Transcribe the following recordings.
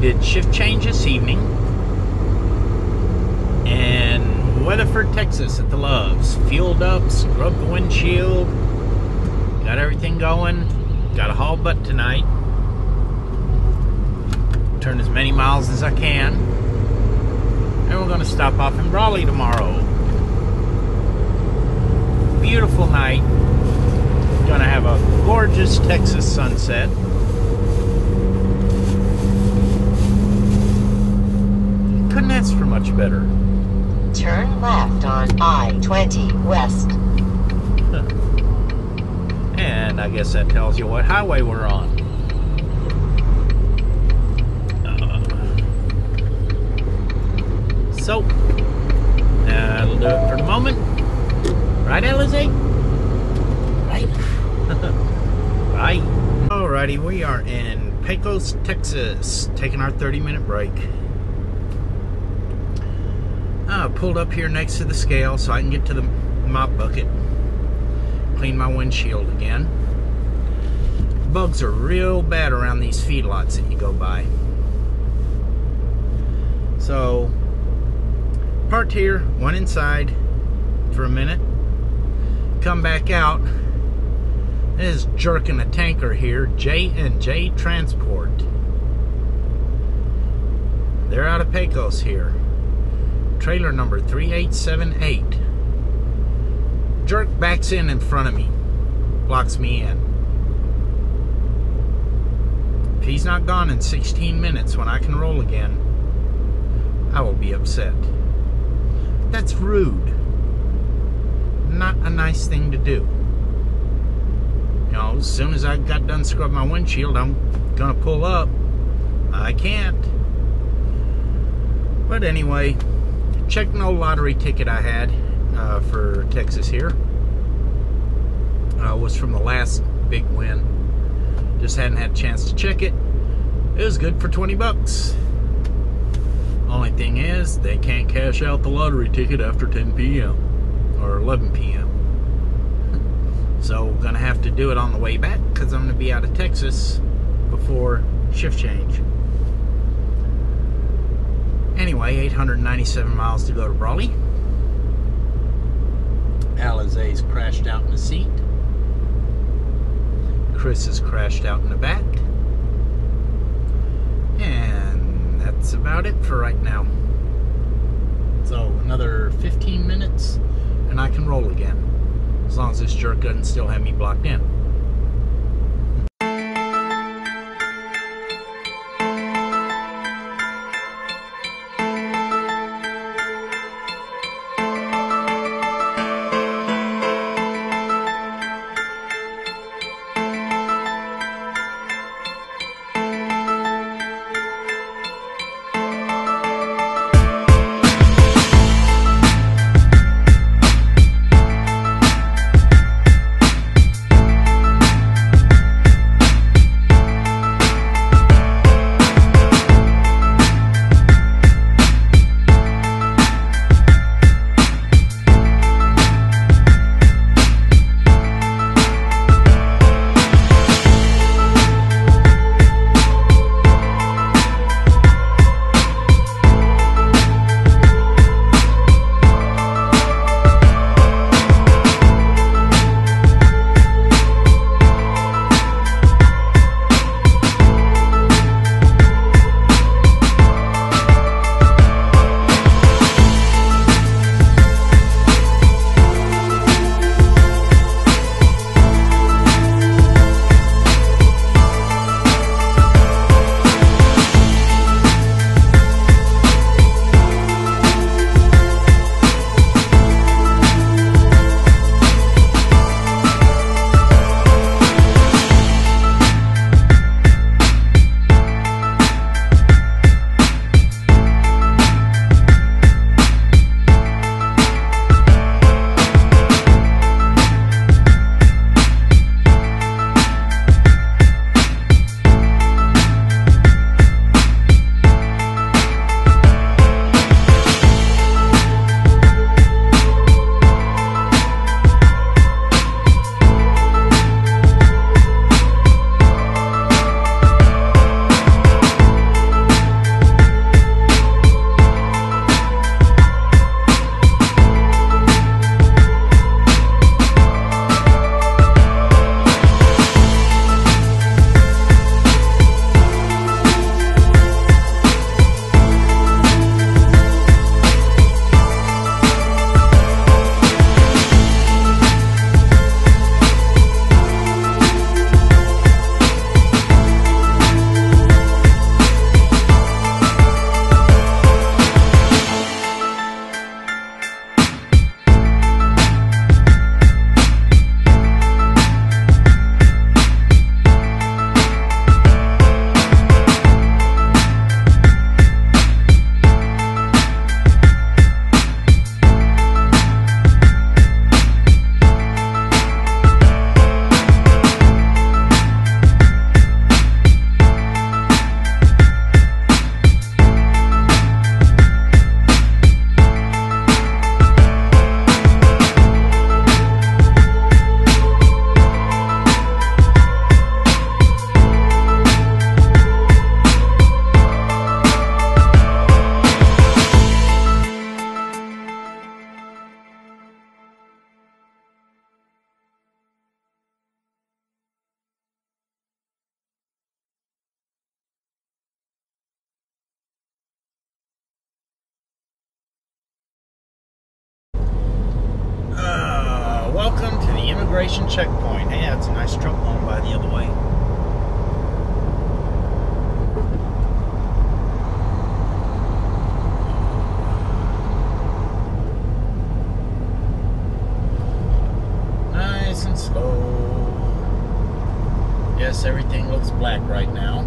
did shift change this evening in Weatherford, Texas at the Loves. Fueled up, scrubbed the windshield, got everything going. Got a haul butt tonight. Turn as many miles as I can. And we're going to stop off in Brawley tomorrow. Beautiful night. Gonna have a gorgeous Texas sunset. Couldn't ask for much better. Turn left on I-20 West. And I guess that tells you what highway we're on. Uh, so, that'll do it for the moment. Right, Alizé? Right? right. Alrighty, we are in Pecos, Texas, taking our 30 minute break. I pulled up here next to the scale so I can get to the mop bucket clean my windshield again. Bugs are real bad around these feedlots that you go by. So, parked here, went inside for a minute, come back out. Is jerking a tanker here, J and J Transport. They're out of Pecos here. Trailer number 3878 jerk backs in in front of me, blocks me in. If he's not gone in 16 minutes when I can roll again, I will be upset. That's rude. Not a nice thing to do. You know, as soon as I got done scrubbing my windshield, I'm gonna pull up. I can't. But anyway, check an old lottery ticket I had uh, for Texas here. Uh, was from the last big win. Just hadn't had a chance to check it. It was good for 20 bucks. Only thing is, they can't cash out the lottery ticket after 10 p.m. or 11 p.m. So, gonna have to do it on the way back because I'm gonna be out of Texas before shift change. Anyway, 897 miles to go to Brawley. Alizé's crashed out in the seat. Chris has crashed out in the back. And that's about it for right now. So another 15 minutes and I can roll again. As long as this jerk doesn't still have me blocked in. Immigration checkpoint. Hey, that's a nice truck going by the other way. Nice and slow. Yes, everything looks black right now.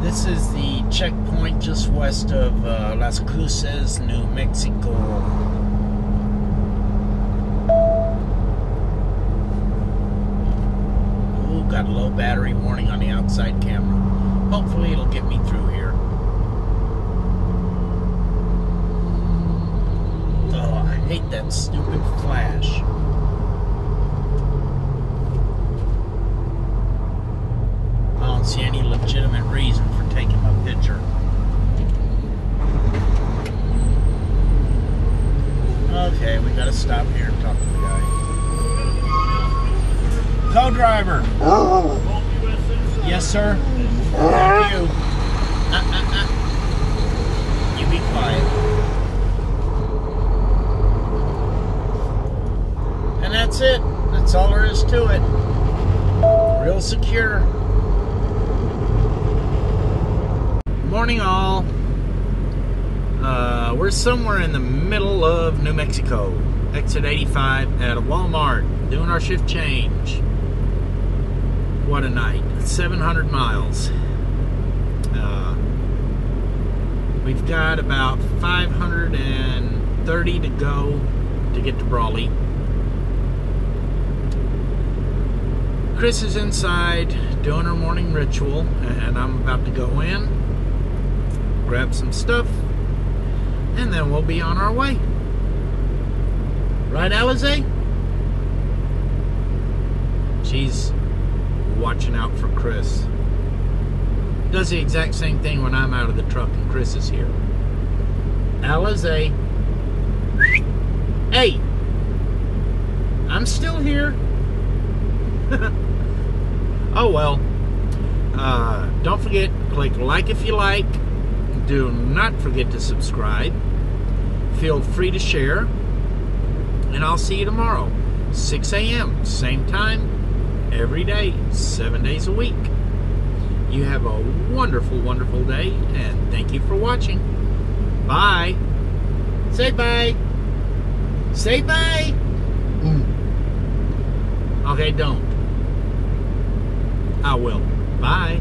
This is the checkpoint just west of uh, Las Cruces, New Mexico. Ooh, got a low battery warning on the outside camera. Hopefully it'll get me through here. Oh, I hate that stupid flash. I don't see any legitimate reason for taking my picture. Okay, we gotta stop here and talk to the guy. Co-driver. Yes, sir. Thank you. Uh, uh, uh. You be quiet. And that's it. That's all there is to it. Secure. Morning, all. Uh, we're somewhere in the middle of New Mexico. Exit 85 at a Walmart, doing our shift change. What a night. 700 miles. Uh, we've got about 530 to go to get to Brawley. Chris is inside doing her morning ritual, and I'm about to go in grab some stuff, and then we'll be on our way. Right, Alize? She's watching out for Chris. Does the exact same thing when I'm out of the truck and Chris is here. Alize. Hey! I'm still here. oh well. Uh, don't forget, click like if you like do not forget to subscribe. Feel free to share. And I'll see you tomorrow, 6 a.m., same time, every day, seven days a week. You have a wonderful, wonderful day, and thank you for watching. Bye. Say bye. Say bye. Okay, don't. I will. Bye.